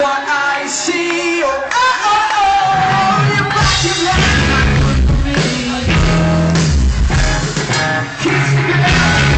What I see, oh, oh, oh, oh you're. Kiss me,